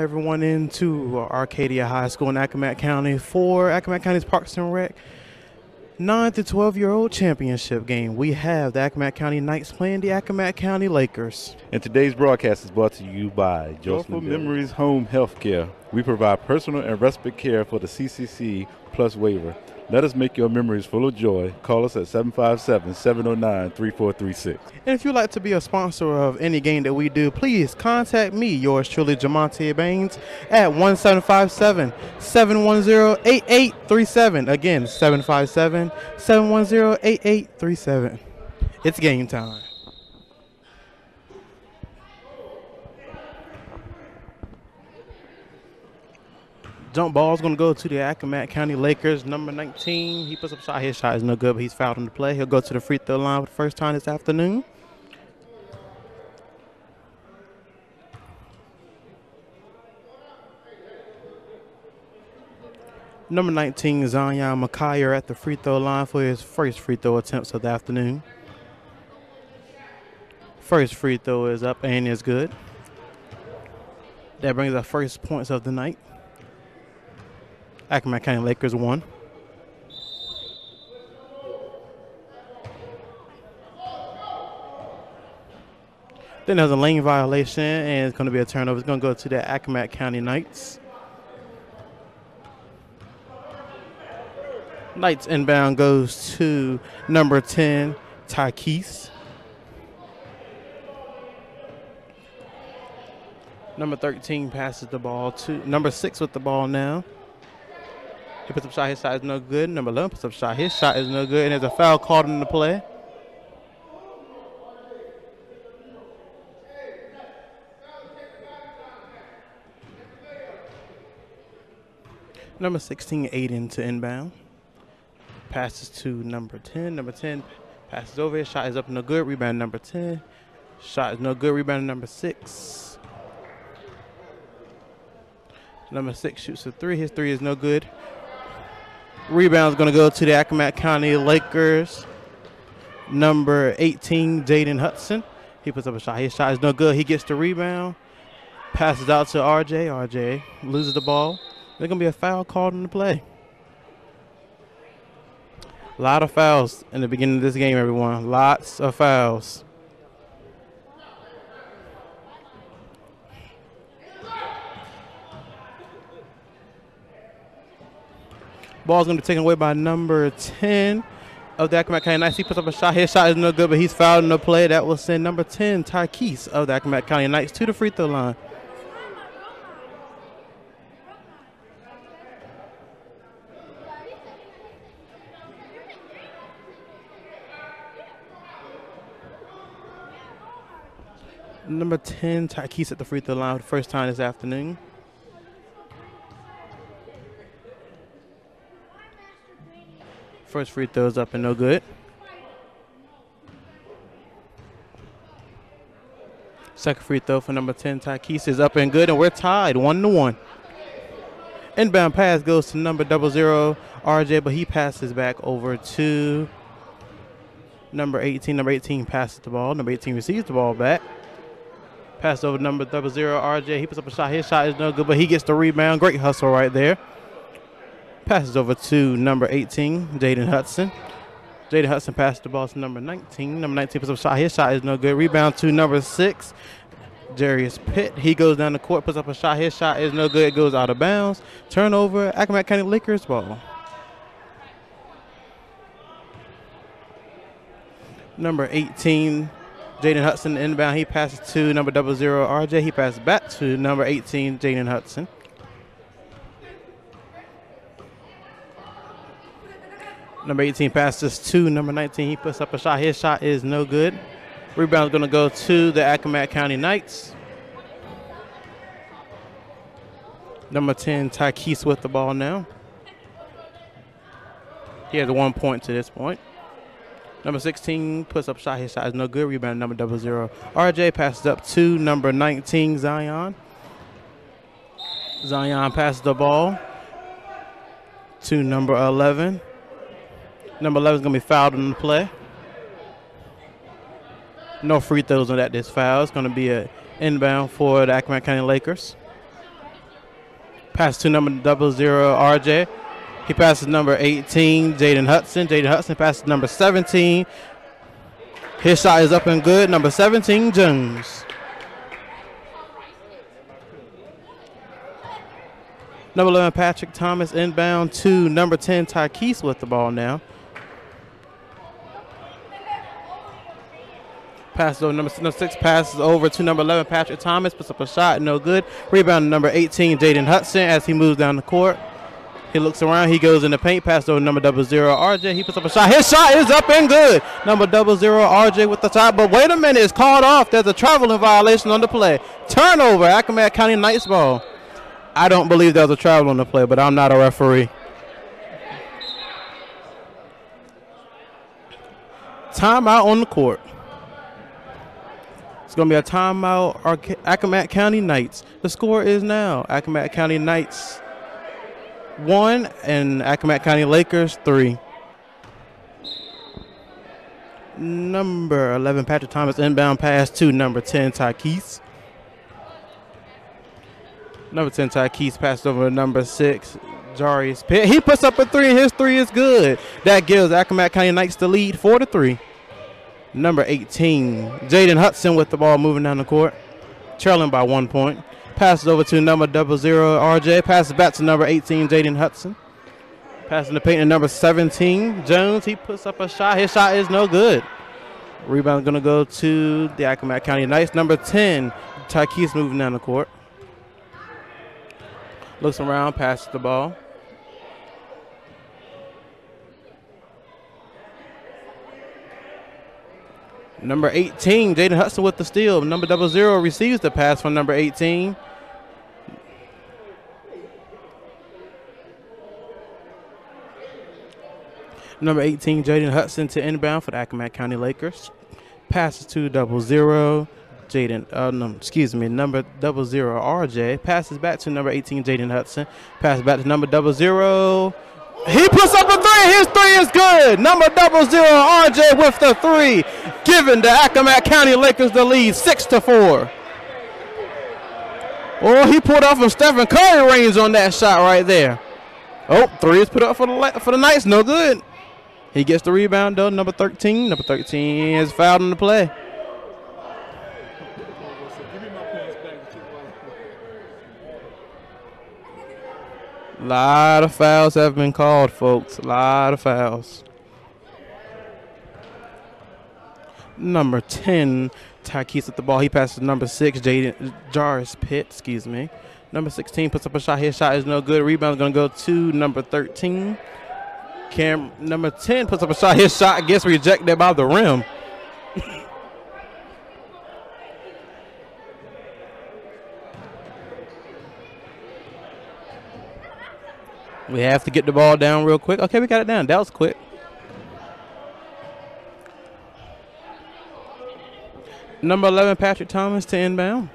everyone into uh, Arcadia High School in Accomack County for Accomack County's Parks and Rec 9 to 12 year old championship game. We have the Accomack County Knights playing the Accomack County Lakers. And today's broadcast is brought to you by Joyful Memories Home Healthcare. We provide personal and respite care for the CCC Plus waiver. Let us make your memories full of joy. Call us at 757 709 3436. And if you'd like to be a sponsor of any game that we do, please contact me, yours truly, Jamonte Baines, at 1757 710 8837. Again, 757 710 8837. It's game time. Jump ball is going to go to the Accomack County Lakers. Number 19, he puts up a shot. His shot is no good, but he's fouled on the play. He'll go to the free throw line for the first time this afternoon. Number 19, Zion McKyer at the free throw line for his first free throw attempts of the afternoon. First free throw is up and is good. That brings our first points of the night. Accomack County Lakers won. Then there's a lane violation, and it's going to be a turnover. It's going to go to the Accomack County Knights. Knights inbound goes to number 10, Tykes. Number 13 passes the ball to number 6 with the ball now. He puts up shot. His shot is no good. Number 11 puts up shot. His shot is no good. And there's a foul called in the play. Number 16, Aiden to inbound. Passes to number 10. Number 10 passes over. His shot is up no good. Rebound number 10. Shot is no good. Rebound number 6. Number 6 shoots a 3. His 3 is no good. Rebound is going to go to the Accomack County Lakers. Number 18, Jaden Hudson. He puts up a shot. His shot is no good. He gets the rebound. Passes out to RJ. RJ loses the ball. There's going to be a foul called in the play. A lot of fouls in the beginning of this game, everyone. Lots of fouls. Ball's going to be taken away by number 10 of the Accomack County Knights. He puts up a shot. His shot is no good, but he's fouled in the play. That will send number 10, Tykes of the Accomack County Knights to the free throw line. Number 10, Tykes at the free throw line for the first time this afternoon. First free throws up and no good. Second free throw for number 10, Tykes is up and good, and we're tied one to one. Inbound pass goes to number double zero, RJ, but he passes back over to number 18. Number 18 passes the ball. Number 18 receives the ball back. Pass over number double zero, RJ. He puts up a shot. His shot is no good, but he gets the rebound. Great hustle right there. Passes over to number 18, Jaden Hudson. Jaden Hudson passes the ball to number 19. Number 19 puts up a shot. His shot is no good. Rebound to number six, Jarius Pitt. He goes down the court, puts up a shot. His shot is no good. It goes out of bounds. Turnover, Accomack County Lakers ball. Number 18, Jaden Hudson inbound. He passes to number double zero, RJ. He passes back to number 18, Jaden Hudson. Number 18 passes to number 19. He puts up a shot. His shot is no good. Rebound is going to go to the Accomack County Knights. Number 10, Tykes with the ball now. He has one point to this point. Number 16 puts up shot. His shot is no good. Rebound number double zero. RJ passes up to number 19, Zion. Zion passes the ball to number 11. Number 11 is going to be fouled in the play. No free throws on that this foul. It's going to be an inbound for the Accomack County Lakers. Pass to number double zero RJ. He passes number 18, Jaden Hudson. Jaden Hudson passes number 17. His shot is up and good. Number 17, Jones. Number 11, Patrick Thomas inbound to number 10, Tykees with the ball now. Passes over number, six, passes over to number 11, Patrick Thomas, puts up a shot, no good. Rebound number 18, Jaden Hudson as he moves down the court. He looks around, he goes in the paint, passes over number double zero, RJ. He puts up a shot. His shot is up and good. Number double zero, RJ with the shot. But wait a minute, it's called off. There's a traveling violation on the play. Turnover, Accomack County Knights ball. I don't believe there was a travel on the play, but I'm not a referee. Timeout on the court. It's going to be a timeout, Our Accomack County Knights. The score is now Accomack County Knights 1 and Accomack County Lakers 3. Number 11, Patrick Thomas, inbound pass to number 10, Ty Keith. Number 10, Ty Keith passed over to number 6, Jarius Pitt. He puts up a three, and his three is good. That gives Accomack County Knights the lead 4 to 3 number 18, Jaden Hudson with the ball moving down the court, trailing by one point. Passes over to number double zero RJ. Passes back to number 18, Jaden Hudson. Passing the paint to number 17, Jones. He puts up a shot. His shot is no good. Rebound going to go to the Accomack County Knights. Number 10, Tykees moving down the court. Looks around, passes the ball. Number 18, Jaden Hudson with the steal. Number double zero receives the pass from number 18. Number 18, Jaden Hudson to inbound for the Accomack County Lakers. Passes to double zero. Jaden, uh, no, excuse me, number double zero RJ passes back to number 18, Jaden Hudson. Passes back to number double zero. He puts up a three. His three is good. Number double zero, RJ with the three, giving the Accomack County Lakers the lead, six to four. Oh, he pulled off from Stephen Curry range on that shot right there. Oh, three is put up for the for the Knights, no good. He gets the rebound though. Number 13. Number 13 is fouled in the play. A lot of fouls have been called, folks. A lot of fouls. Number 10, Tykees at the ball. He passes number 6, Jaden Jarvis Pitt, excuse me. Number 16 puts up a shot. His shot is no good. Rebound is going to go to number 13. Cam number 10 puts up a shot. His shot gets rejected by the rim. We have to get the ball down real quick. Okay, we got it down. That was quick. Number 11, Patrick Thomas to inbound.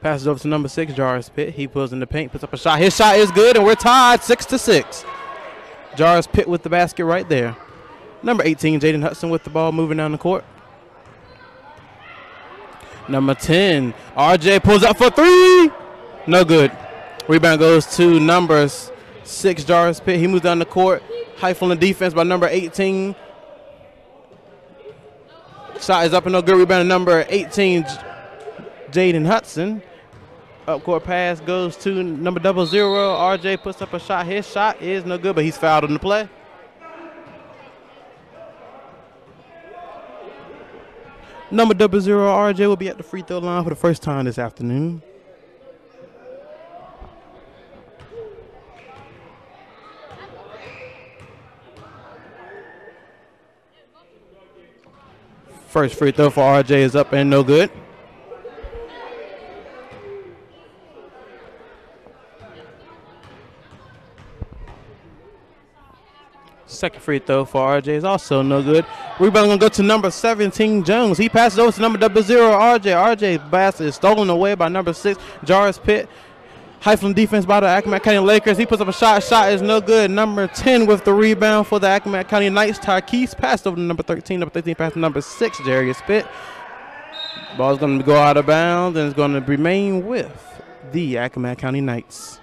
Passes over to number six, Jarvis Pitt. He pulls in the paint, puts up a shot. His shot is good, and we're tied six to six. Jarvis Pitt with the basket right there. Number 18, Jaden Hudson with the ball moving down the court. Number 10, RJ pulls up for three. No good. Rebound goes to numbers six, Jarvis Pitt. He moves down the court. High the defense by number 18. Shot is up and no good. Rebound number 18, Jaden Hudson. Up court pass goes to number double zero. RJ puts up a shot. His shot is no good, but he's fouled in the play. Number double zero RJ will be at the free throw line for the first time this afternoon. First free throw for RJ is up and no good. Second free throw for RJ is also no good. Rebound gonna go to number 17, Jones. He passes over to number double zero, RJ. RJ basket is stolen away by number six, Jarvis Pitt. Heiflin defense by the Accomack County Lakers. He puts up a shot. Shot is no good. Number 10 with the rebound for the Accomack County Knights. Tykees passed over to number 13. Number 13 passed to number 6, Jarius Pitt. Ball's going to go out of bounds and it's going to remain with the Accomack County Knights.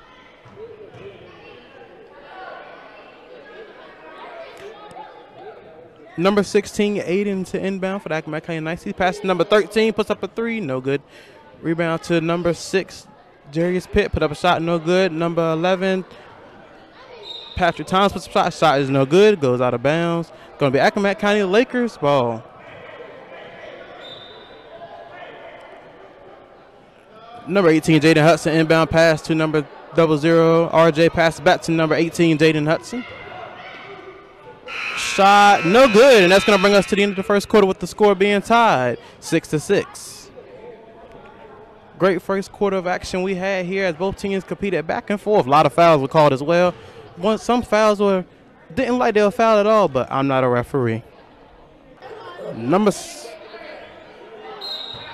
Number 16, Aiden to inbound for the Accomack County Knights. He passes number 13, puts up a three, no good. Rebound to number six, Jarius Pitt, put up a shot, no good. Number 11, Patrick Thomas puts up a shot, shot is no good, goes out of bounds. Going to be Accomack County Lakers ball. Number 18, Jaden Hudson, inbound pass to number double zero. RJ passes back to number 18, Jaden Hudson. Shot, no good, and that's going to bring us to the end of the first quarter with the score being tied, six to six. Great first quarter of action we had here as both teams competed back and forth. A lot of fouls were called as well. Some fouls were didn't like they were fouled at all, but I'm not a referee. Number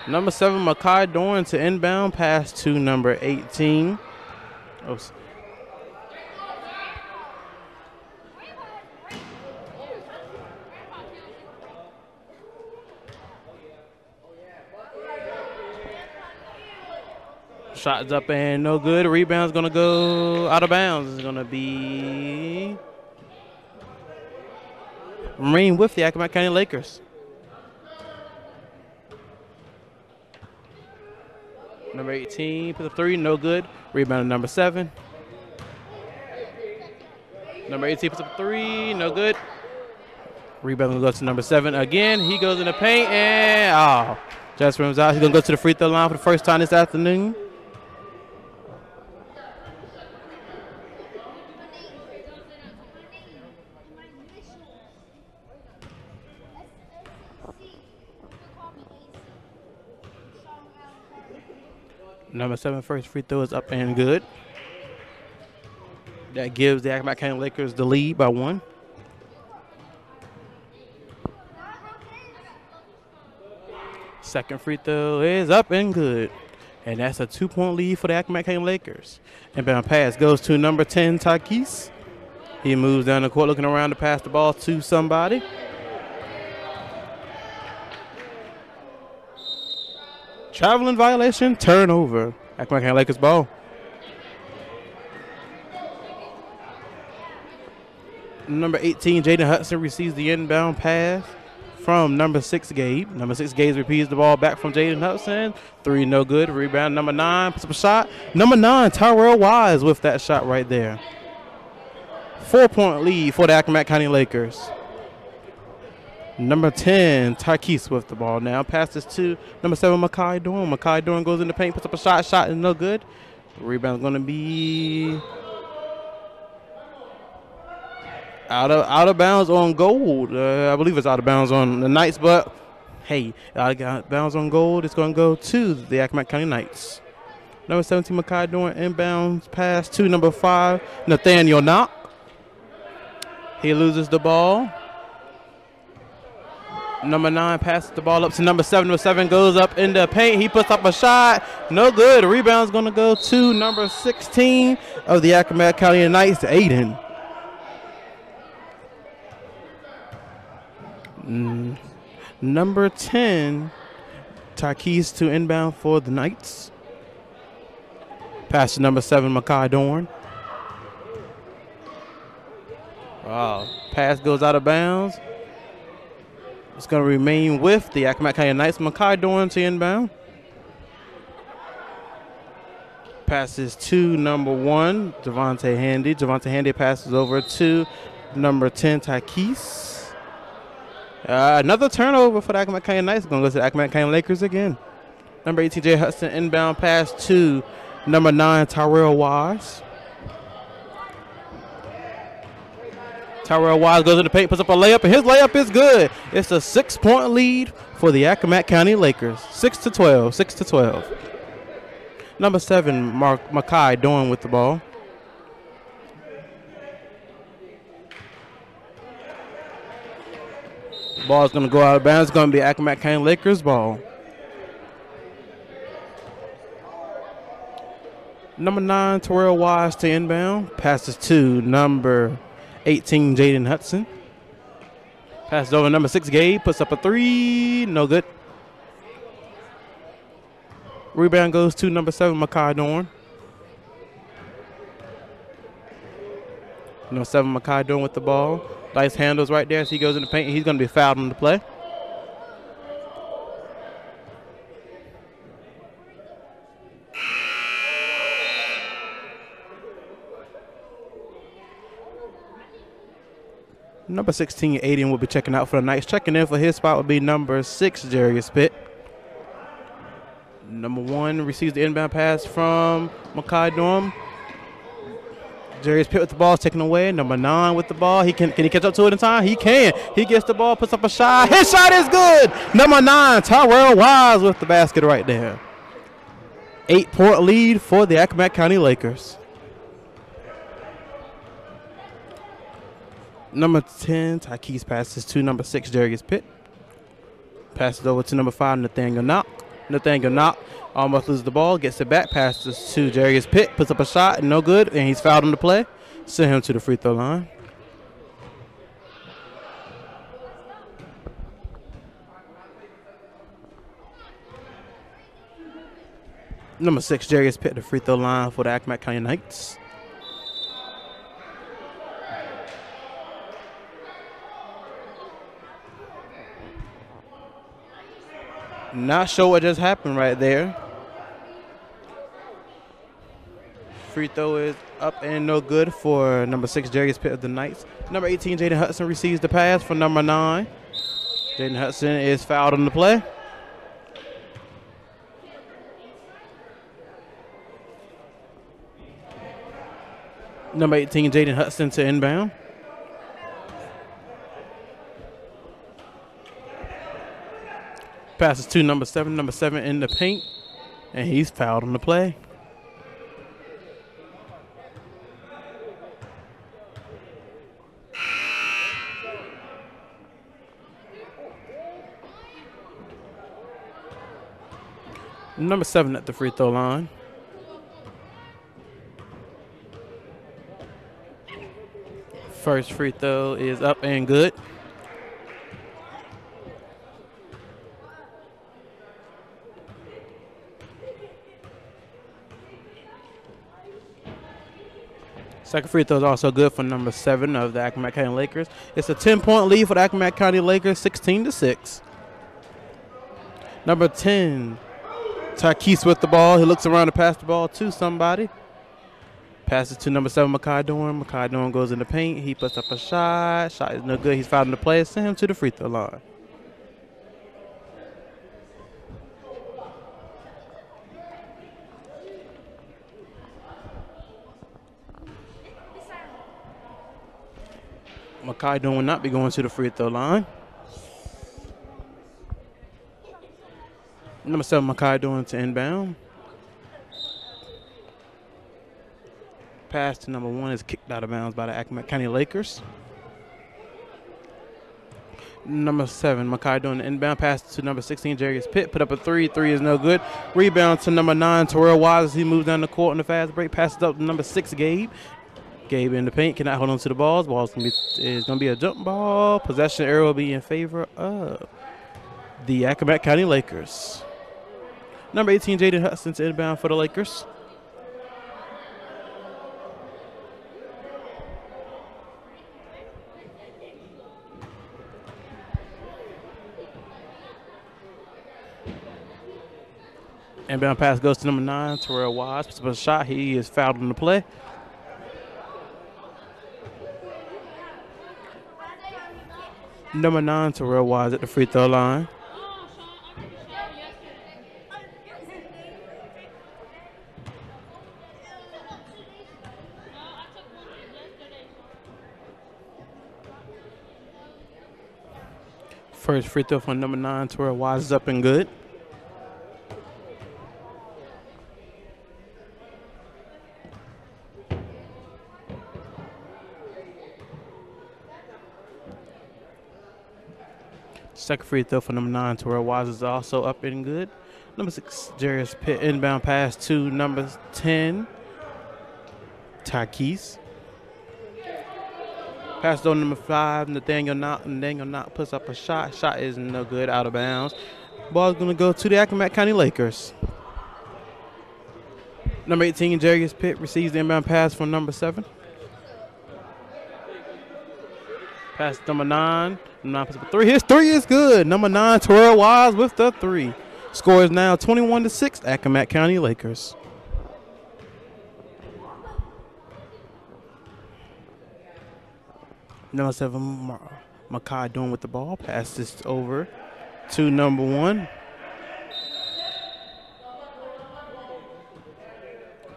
number seven, Makai Dorn to inbound pass to number 18. Oops. Shots up and no good. Rebound's gonna go out of bounds. It's gonna be Marine with the Accomack County Lakers. Number 18 for the three, no good. Rebound to number seven. Number 18 puts up three, no good. Rebound goes to number seven again. He goes in the paint and oh, just rims out. He's gonna go to the free throw line for the first time this afternoon. Number seven first free throw is up and good. That gives the Accomack County Lakers the lead by one. Second free throw is up and good. And that's a two point lead for the Accomack County Lakers. And bound pass goes to number 10, Takis. He moves down the court looking around to pass the ball to somebody. Traveling violation, turnover. Accomack County Lakers ball. Number 18, Jaden Hudson receives the inbound pass from number six, Gabe. Number six, Gabe repeats the ball back from Jaden Hudson. Three, no good. Rebound, number nine, puts up a shot. Number nine, Tyrell Wise with that shot right there. Four point lead for the Accomack County Lakers. Number 10, Tarkis with the ball now. Passes to number 7, Makai Dorn. Makai Dorn goes in the paint, puts up a shot. Shot is no good. Rebound's going to be out of out of bounds on gold. Uh, I believe it's out of bounds on the Knights, but hey, out of bounds on gold. It's going to go to the Accomack County Knights. Number 17, Makai Dorn inbounds pass to number 5, Nathaniel Knock. He loses the ball. Number nine passes the ball up to number seven. Number seven goes up in the paint. He puts up a shot. No good. The rebound's going to go to number 16 of the Accomack County Knights, Aiden. Mm. Number 10, Takis to inbound for the Knights. Pass to number seven, Makai Dorn. Wow. Pass goes out of bounds. It's going to remain with the Accomack County Knights. Makai Dorn to inbound. Passes to number one, Javante Handy. Javante Handy passes over to number 10, Takis. Uh, another turnover for the Accomack Knights. Going to go to the Accomack Lakers again. Number 18, Jay Hudson, inbound pass to number 9, Tyrell Wise. Tyrell Wise goes in the paint, puts up a layup, and his layup is good. It's a six-point lead for the Accomack County Lakers. Six to 12, six to 12. Number seven, Mark Makai Dorn with the ball. Ball is going to go out of bounds. It's going to be Accomack County Lakers ball. Number nine, Terrell Wise to inbound. Passes to number 18, Jaden Hudson. Passes over number six, Gabe. Puts up a three. No good. Rebound goes to number seven, Makai Dorn. Number seven, Makai Dorn with the ball. Nice handles right there as he goes in the paint. He's going to be fouled on the play. Number 16, Aiden will be checking out for the Knights. Checking in for his spot will be number six, Jarius Pitt. Number one receives the inbound pass from Makai Dorn. Jarius Pitt with the ball taken away. Number nine with the ball. He can can he catch up to it in time? He can. He gets the ball, puts up a shot. His shot is good. Number nine, Tyrell Wise with the basket right there. Eight point lead for the Accomack County Lakers. Number 10, Tykees passes to number 6, Jarius Pitt. Passes over to number 5, Nathaniel Knock. Nathaniel Knock almost loses the ball, gets it back, passes to Jarius Pitt, puts up a shot, no good, and he's fouled on the play. Send him to the free throw line. Number six, Jarius Pitt, the free throw line for the Accomack County Knights. Not sure what just happened right there. Free throw is up and no good for number six, Jarius Pitt of the Knights. Number 18, Jaden Hudson receives the pass for number nine. Jaden Hudson is fouled on the play. Number 18, Jaden Hudson to inbound. Passes to number seven, number seven in the paint, and he's fouled on the play. Number seven at the free throw line. First free throw is up and good. Second free throw is also good for number seven of the Accomack County Lakers. It's a 10 point lead for the Accomack County Lakers, 16 to 6. Number 10, Takis with the ball. He looks around to pass the ball to somebody. Passes to number seven, Makai Dorn. Makai Dorn goes in the paint. He puts up a shot. Shot is no good. He's fouling the play. Send him to the free throw line. Makai Dorn will not be going to the free throw line. Number seven, Makai Dorn to inbound. Pass to number one is kicked out of bounds by the Accomack County Lakers. Number seven, Makai Dorn inbound pass to number 16, Jarius Pitt. Put up a three. Three is no good. Rebound to number nine, Terrell Wise as he moves down the court on the fast break. Passes up to number six, Gabe. Gabe in the paint cannot hold on to the balls. Ball's gonna be is gonna be a jump ball. Possession arrow will be in favor of the Accomack County Lakers. Number 18, Jaden Hudson to inbound for the Lakers. Inbound pass goes to number nine, Terrell Wise. Puts up a shot. He is fouled on the play. Number nine, Terrell Wise at the free throw line. First free throw from number nine, Terrell Wise is up and good. Second free throw for number nine, Terrell Wise is also up and good. Number six, Jarius Pitt inbound pass to number 10, Takis. Pass on number five, Nathaniel Knott. Nathaniel Knott puts up a shot. Shot is no good, out of bounds. Ball's going to go to the Accomack County Lakers. Number 18, Jarius Pitt receives the inbound pass from number seven. Pass number nine. Nine three. His three is good. Number nine, Terrell Wise with the three. Score is now 21 to 6, Accomack County Lakers. Number seven, Makai Dorn with the ball. Pass this over to number one.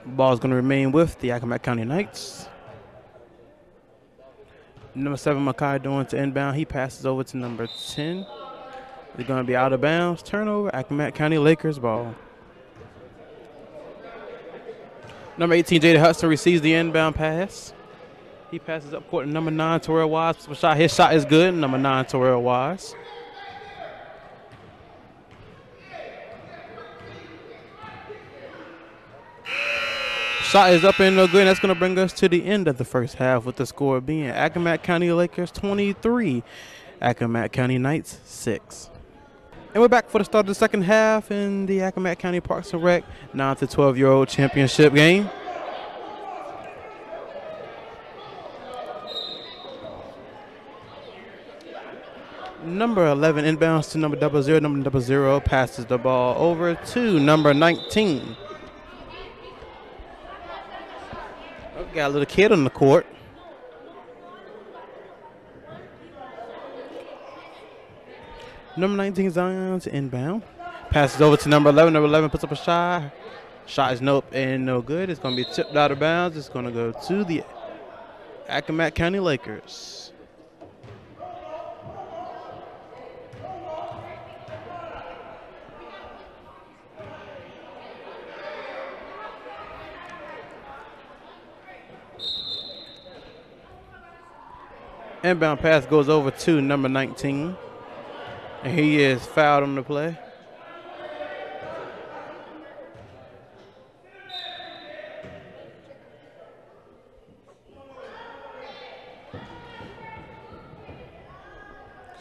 Ball is going to remain with the Accomack County Knights. Number seven, Makai Dorn to inbound. He passes over to number 10. They're going to be out of bounds. Turnover, Accomack County Lakers ball. Number 18, Jaden Hudson receives the inbound pass. He passes up court to number nine, Terrell Wise. His shot is good. Number nine, Terrell Wise. Shot is up and no good. That's going to bring us to the end of the first half with the score being Accomack County Lakers 23, Accomack County Knights 6. And we're back for the start of the second half in the Accomack County Parks and Rec 9 to 12 year old championship game. Number 11 inbounds to number double zero. Number double zero passes the ball over to number 19. Got a little kid on the court. Number 19 Zion's inbound. Passes over to number 11. Number 11 puts up a shot. Shot is nope and no good. It's going to be tipped out of bounds. It's going to go to the Accomack County Lakers. Inbound pass goes over to number 19. And he is fouled on the play.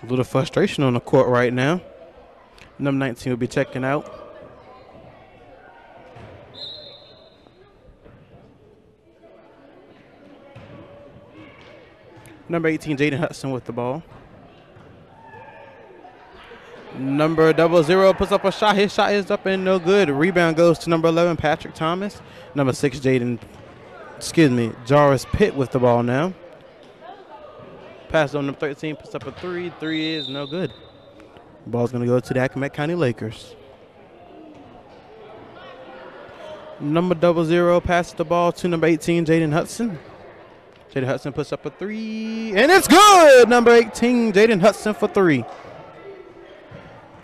A little frustration on the court right now. Number 19 will be checking out. Number 18, Jaden Hudson with the ball. Number double zero puts up a shot. His shot is up and no good. Rebound goes to number 11, Patrick Thomas. Number six, Jaden, excuse me, Jarvis Pitt with the ball now. Pass on number 13, puts up a three. Three is no good. Ball's going to go to the Accomack County Lakers. Number double zero passes the ball to number 18, Jaden Hudson. Jaden Hudson puts up a three, and it's good. Number 18, Jaden Hudson for three.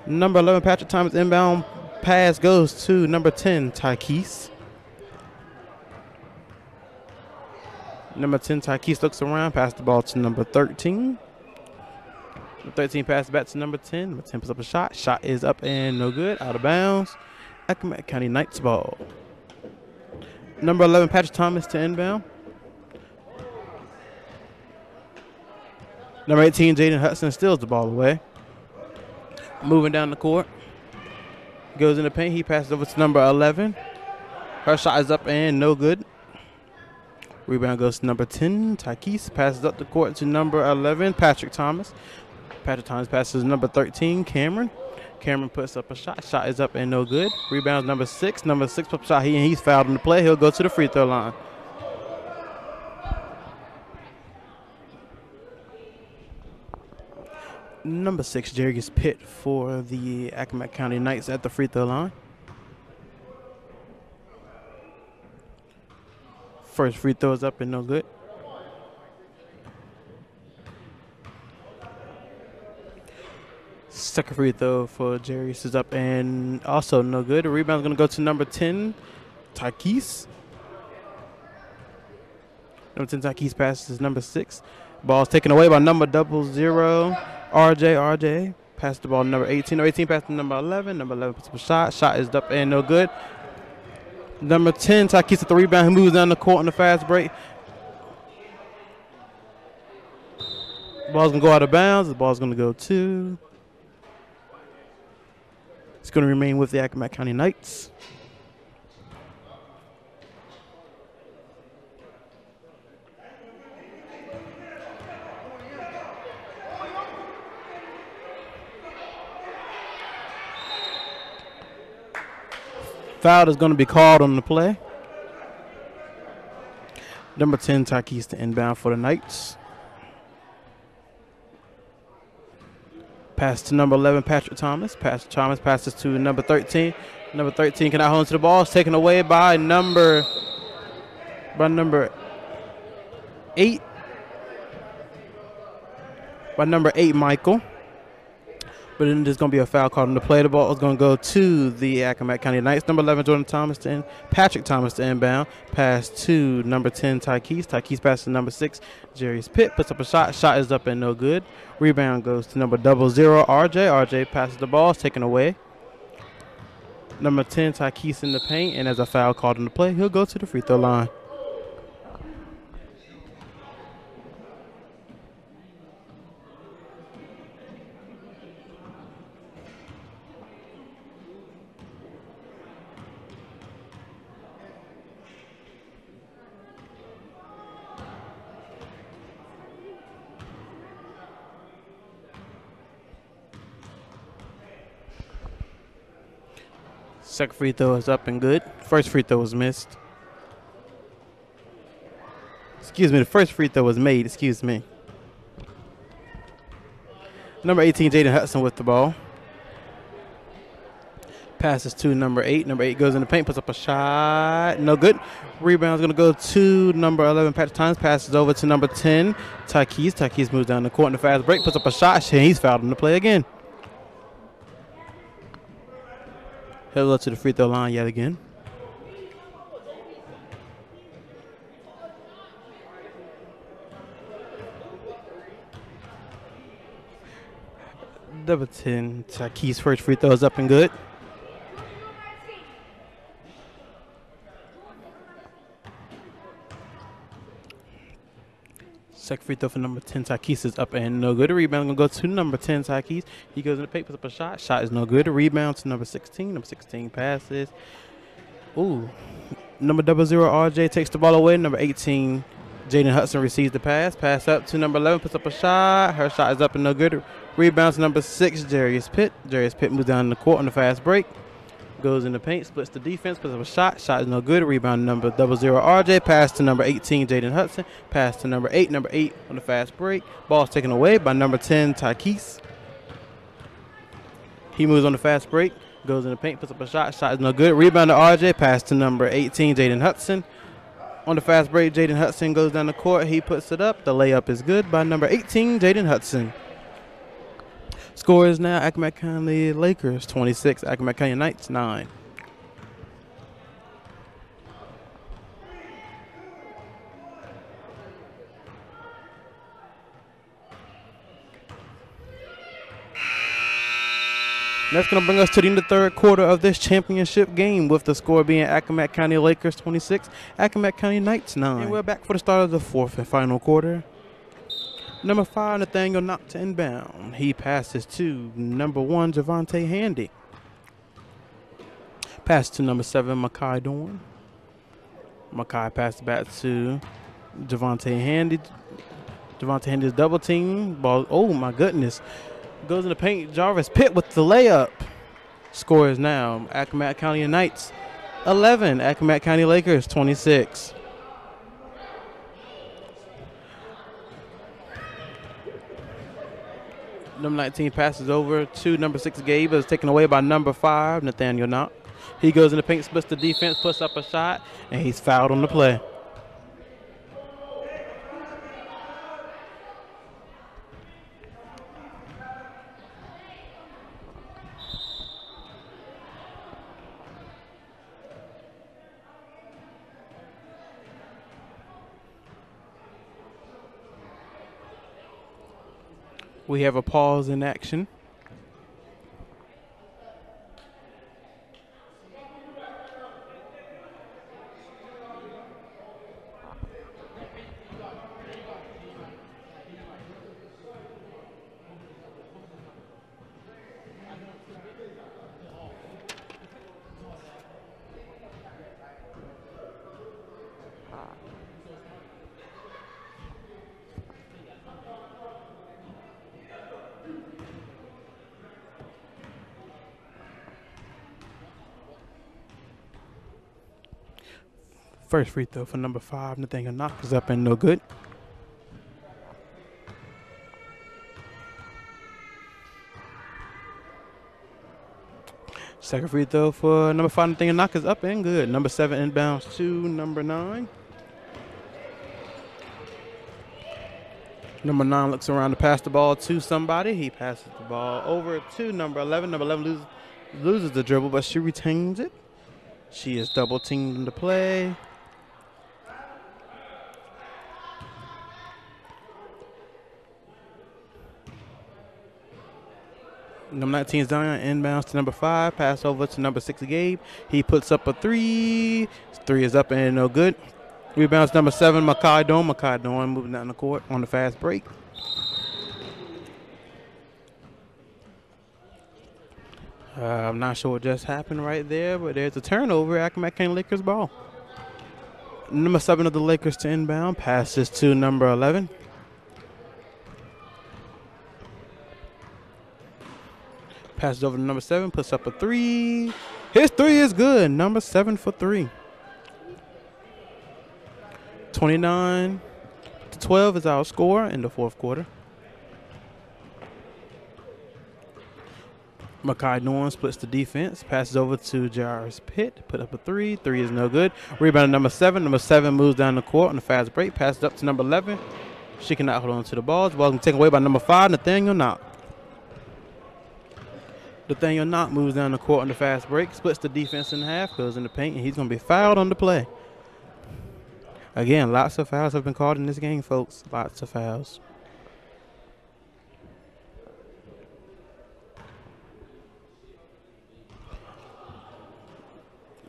Number 11, Patrick Thomas inbound pass goes to number 10, Tykes. Number 10, Tykes looks around, pass the ball to number 13. Number 13 passes back to number 10. Number 10 puts up a shot. Shot is up and no good, out of bounds. Accomack County Knights ball. Number 11, Patrick Thomas to inbound. Number 18, Jaden Hudson steals the ball away. Moving down the court. Goes in the paint. He passes over to number 11. Her shot is up and no good. Rebound goes to number 10, Tykes. Passes up the court to number 11, Patrick Thomas. Patrick Thomas passes number 13, Cameron. Cameron puts up a shot. Shot is up and no good. Rebounds number 6. Number 6 puts shot. He, he's fouled in the play. He'll go to the free throw line. Number six, Jarius Pitt for the Accomack County Knights at the free throw line. First free throw is up and no good. Second free throw for Jarius is up and also no good. The rebound is going to go to number 10, Takis. Number 10, Takis passes number six. Ball's taken away by number double zero. RJ, RJ. Pass the ball number 18. Or 18 pass to number 11. Number 11 puts up a shot. Shot is up and no good. Number 10, Takisa the rebound. He moves down the court on the fast break. Ball's going to go out of bounds. The ball's going to go to. It's going to remain with the Accomack County Knights. Foul is going to be called on the play. Number 10, Takis to inbound for the Knights. Pass to number 11, Patrick Thomas. Pass Thomas passes to number 13. Number 13 cannot hold to the ball. It's taken away by number by number eight. By number eight, Michael. But then there's going to be a foul called on the play. The ball is going to go to the Accomack County Knights. Number 11, Jordan Thomas to in, Patrick Thomas to inbound. Pass to number 10, Tykes. Tykes passes to number 6, Jarius Pitt. Puts up a shot. Shot is up and no good. Rebound goes to number double zero, RJ. RJ passes the ball. It's taken away. Number 10, Tykes in the paint. And as a foul called on the play, he'll go to the free throw line. Second free throw is up and good. First free throw was missed. Excuse me, the first free throw was made. Excuse me. Number 18, Jaden Hudson with the ball. Passes to number 8. Number 8 goes in the paint, puts up a shot. No good. Rebound's going to go to number 11, Patrick Times. Passes over to number 10, Tykes. Tykes moves down the court in the fast break, puts up a shot. And He's fouled him to play again. He'll go to the free throw line yet again. Number 10, Takis first free throw is up and good. Second free throw for number 10, Takis is up and no good. The rebound gonna go to number 10, Takis. He goes in the paint, puts up a shot. Shot is no good. Rebound to number 16. Number 16 passes. Ooh. Number double zero, RJ takes the ball away. Number 18, Jaden Hudson receives the pass. Pass up to number 11, puts up a shot. Her shot is up and no good. Rebounds number six, Jarius Pitt. Jarius Pitt moves down the court on the fast break goes in the paint, splits the defense, puts up a shot. Shot is no good. Rebound number double zero RJ. Pass to number 18, Jaden Hudson. Pass to number eight, number eight on the fast break. Ball's taken away by number 10, Tykes. He moves on the fast break, goes in the paint, puts up a shot. Shot is no good. Rebound to RJ. Pass to number 18, Jaden Hudson. On the fast break, Jaden Hudson goes down the court. He puts it up. The layup is good by number 18, Jaden Hudson. Score is now Accomack County Lakers 26, Accomack County Knights 9. That's going to bring us to the end of the third quarter of this championship game with the score being Accomack County Lakers 26, Accomack County Knights 9. And we're back for the start of the fourth and final quarter. Number five, Nathaniel knocked to inbound. He passes to number one, Javante Handy. Pass to number seven, Makai Dorn. Makai passes back to Javante Handy. Javante Handy's double team. Ball. Oh my goodness. Goes in the paint. Jarvis Pitt with the layup. Scores now. Accomack County Knights 11. Accomack County Lakers 26. Number 19 passes over to number six, Gabe. Is taken away by number five, Nathaniel Knock. He goes in the paint, splits the defense, puts up a shot, and he's fouled on the play. We have a pause in action. First free throw for number five, Nathaniel Knock is up and no good. Second free throw for number five, Nathaniel Knock is up and good. Number seven inbounds to number nine. Number nine looks around to pass the ball to somebody. He passes the ball over to number 11. Number 11 loses, loses the dribble, but she retains it. She is double teamed into play. Number 19 is Zion inbounds to number five. Pass over to number six, Gabe. He puts up a three. Three is up and no good. Rebounds number seven, Makai Dorn. Makai Dorn moving down the court on the fast break. Uh, I'm not sure what just happened right there, but there's a turnover. Accomack County Lakers ball. Number seven of the Lakers to inbound. Passes to number 11. Passes over to number seven, puts up a three. His three is good. Number seven for three. 29 to 12 is our score in the fourth quarter. Makai Dorn splits the defense, passes over to Jarvis Pitt, put up a three. Three is no good. Rebound number seven. Number seven moves down the court on the fast break, passes up to number 11. She cannot hold on to the ball. The ball taken away by number five, Nathaniel Knock. Nathaniel Knock moves down the court on the fast break, splits the defense in half, goes in the paint, and he's going to be fouled on the play. Again, lots of fouls have been called in this game, folks. Lots of fouls.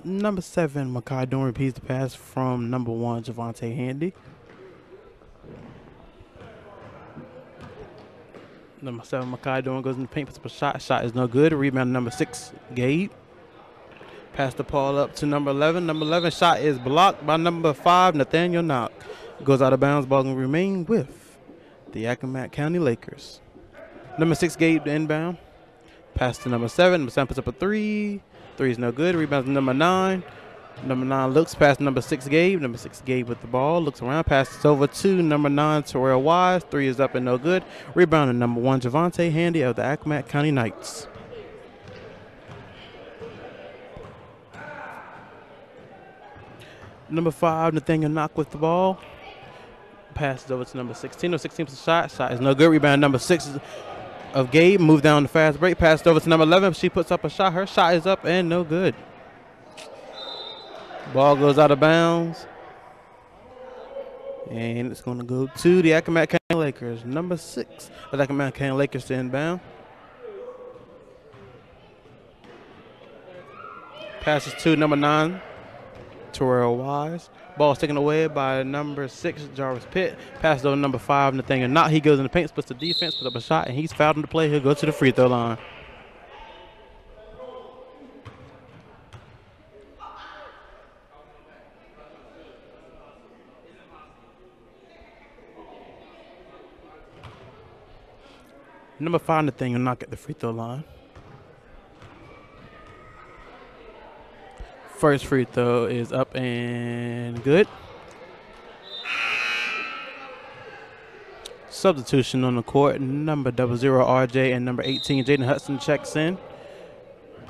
Number seven, Makai Dorn repeats the pass from number one, Javante Handy. Number seven, Makai Dorn goes in the paint, puts up a shot. Shot is no good. Rebound number six, Gabe. Pass the ball up to number 11. Number 11 shot is blocked by number 5, Nathaniel Knock. Goes out of bounds. Ball will remain with the Accomack County Lakers. Number 6, Gabe the inbound. Pass to number 7. Number 7 puts up a 3. 3 is no good. Rebound to number 9. Number 9 looks past number 6, Gabe. Number 6, Gabe with the ball. Looks around. Passes over to number 9, Terrell Wise. 3 is up and no good. Rebound to number 1, Javante Handy of the Accomack County Knights. Number five, Nathaniel Knock with the ball. Passes over to number 16. No, 16 the shot. Shot is no good. Rebound number six of Gabe. Move down the fast break. Passed over to number 11. She puts up a shot. Her shot is up and no good. Ball goes out of bounds. And it's going to go to the Accomack County Lakers. Number six of the Accomack County Lakers to inbound. Passes to number nine, Terrell Wise. Ball is taken away by number six, Jarvis Pitt. Passes over number five, Nathaniel Knott. He goes in the paint, splits the defense, puts up a shot, and he's fouled in the play. He'll go to the free throw line. Number five, Nathaniel Knock at the free throw line. First free throw is up and good. Substitution on the court. Number double zero RJ and number 18 Jaden Hudson checks in.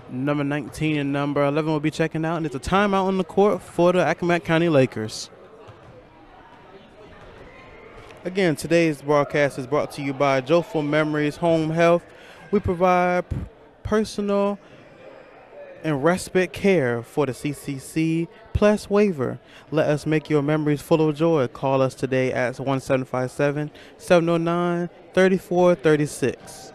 Number 19 and number 11 will be checking out, and it's a timeout on the court for the Accomack County Lakers. Again, today's broadcast is brought to you by Joyful Memories Home Health. We provide personal and respite care for the CCC plus waiver. Let us make your memories full of joy. Call us today at 1757 709 3436.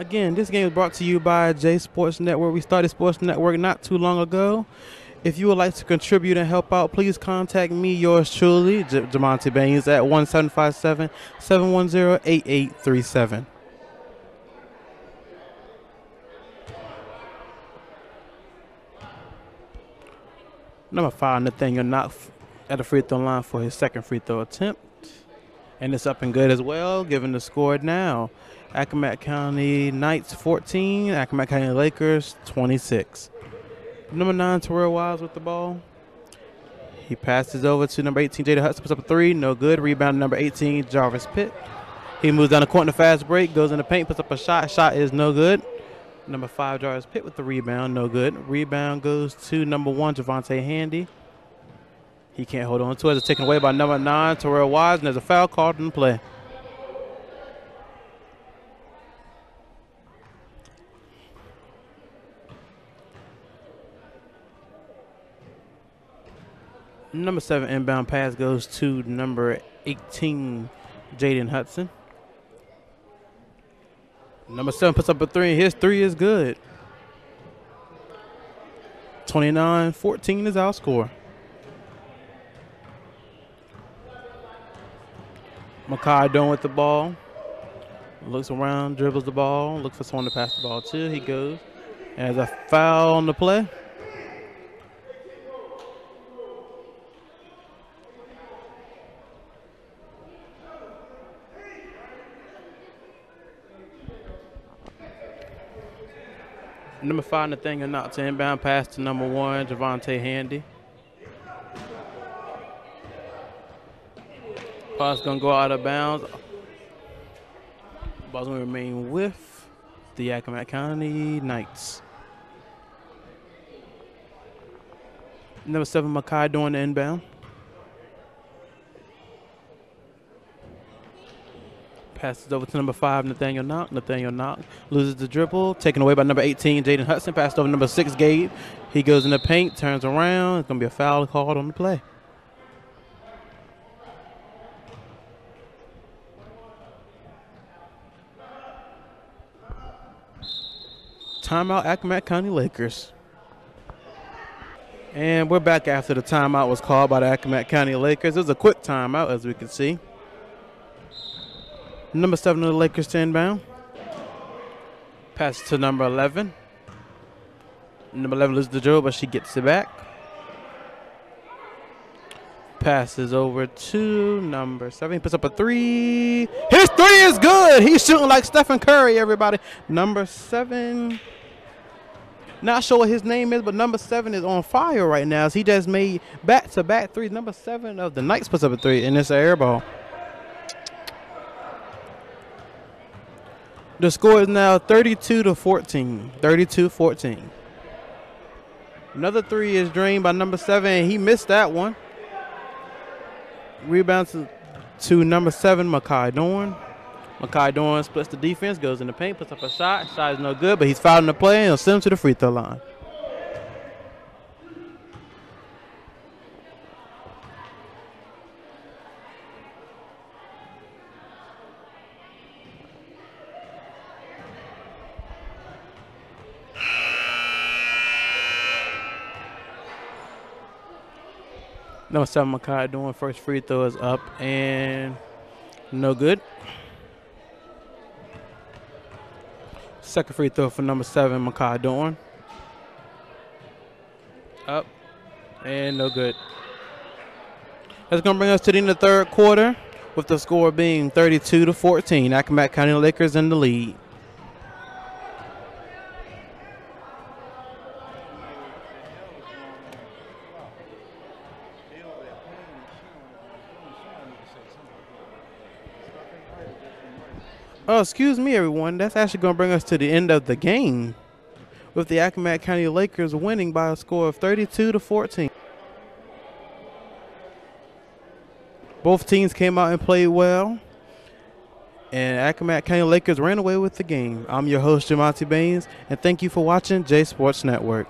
Again, this game is brought to you by J Sports Network. We started Sports Network not too long ago. If you would like to contribute and help out, please contact me, yours truly, J- Jamonte Baines, at 1757 710 8837. Number five, Nathaniel Knock at the free throw line for his second free throw attempt. And it's up and good as well, given the score now. Accomack County Knights 14, Accomack County Lakers 26. Number nine, Terrell Wise with the ball. He passes over to number 18, Jaden Hudson, puts up a three, no good. Rebound number 18, Jarvis Pitt. He moves down the court in a fast break, goes in the paint, puts up a shot. Shot is no good. Number five, Jarvis Pitt with the rebound, no good. Rebound goes to number one, Javante Handy. He can't hold on to it. It's taken away by number nine, Terrell Wise, and there's a foul called in play. Number seven inbound pass goes to number 18, Jaden Hudson. Number seven puts up a three. and His three is good. 29 14 is our score. Makai Dorn with the ball. Looks around, dribbles the ball, looks for someone to pass the ball to. He goes. And there's a foul on the play. Number five, Nathaniel Knox inbound pass to number one, Javante Handy. Ball's gonna go out of bounds. Ball's gonna remain with the Accomack County Knights. Number seven, Makai Dorn the inbound. Passes over to number five, Nathaniel Knock. Nathaniel Knock loses the dribble, taken away by number 18, Jaden Hudson. Passed over number six, Gabe. He goes in the paint, turns around. It's going to be a foul called on the play. Timeout, Accomack County Lakers. And we're back after the timeout was called by the Accomack County Lakers. It was a quick timeout, as we can see. Number seven of the Lakers to inbound. Pass to number 11. Number 11 loses the dribble, but she gets it back. Passes over to number seven. He puts up a three. His three is good. He's shooting like Stephen Curry, everybody. Number seven. Not sure what his name is, but number seven is on fire right now. As he just made back to back threes. Number seven of the Knights puts up a three, and it's an air ball. The score is now 32 to 14. 32 14. Another three is drained by number seven. He missed that one. Rebounds to, to number seven, Makai Dorn. Makai Dorn splits the defense, goes in the paint, puts up a shot. Shot is no good, but he's fouling the play and he'll send him to the free throw line. Number seven, Makai Dorn first free throw is up and no good. Second free throw for number seven, Makai Dorn. Up and no good. That's going to bring us to the end of the third quarter with the score being 32 to 14. Accomack County Lakers in the lead. Excuse me, everyone. That's actually going to bring us to the end of the game with the Accomack County Lakers winning by a score of 32 to 14. Both teams came out and played well, and Accomack County Lakers ran away with the game. I'm your host, Jamonte Baines, and thank you for watching J Sports Network.